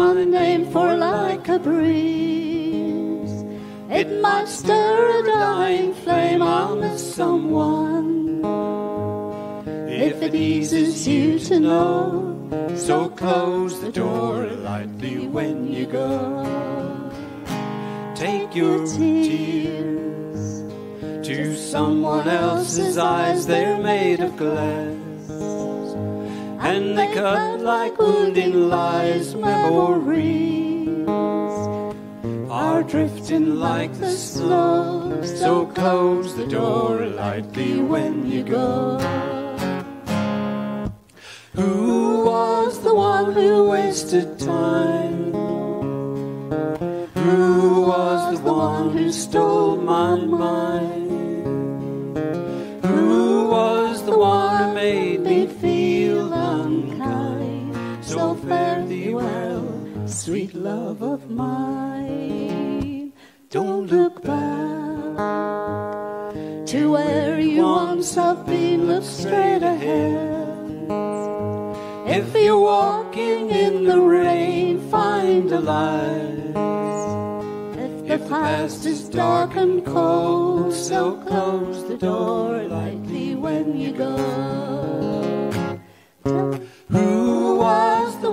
my name for like a breeze. It might stir a dying flame, I'll miss someone. If it eases you to know, so close the door lightly when you go. Take your tears to someone else's eyes, they're made of glass. And they cut like wounding lies, memories are drifting like the snow. So close the door lightly when you go. Who was the one who wasted time? Who was the one who stole my mind? Thee well, sweet love of mine. Don't look back to where you once have been, look straight ahead. If you're walking in the rain, find a light. If the past is dark and cold, so close the door lightly when you go.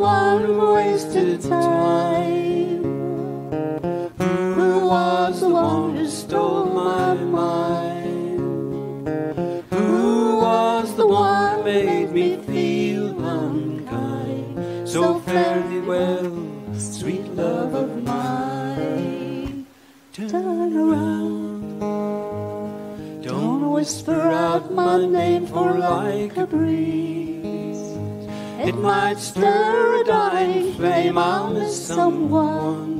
One wasted time? Who was the one who stole my mind? Who was the one who made me feel unkind? So fare thee well, sweet love of mine. Turn around. Don't whisper out my name for like a breeze. It might stir a dying flame, I'll miss someone.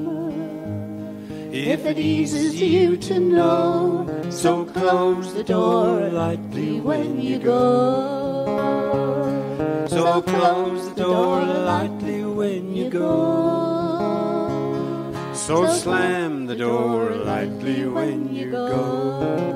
If it eases you to know, so close the door lightly when you go. So close the door lightly when you go. So slam the door lightly when you go.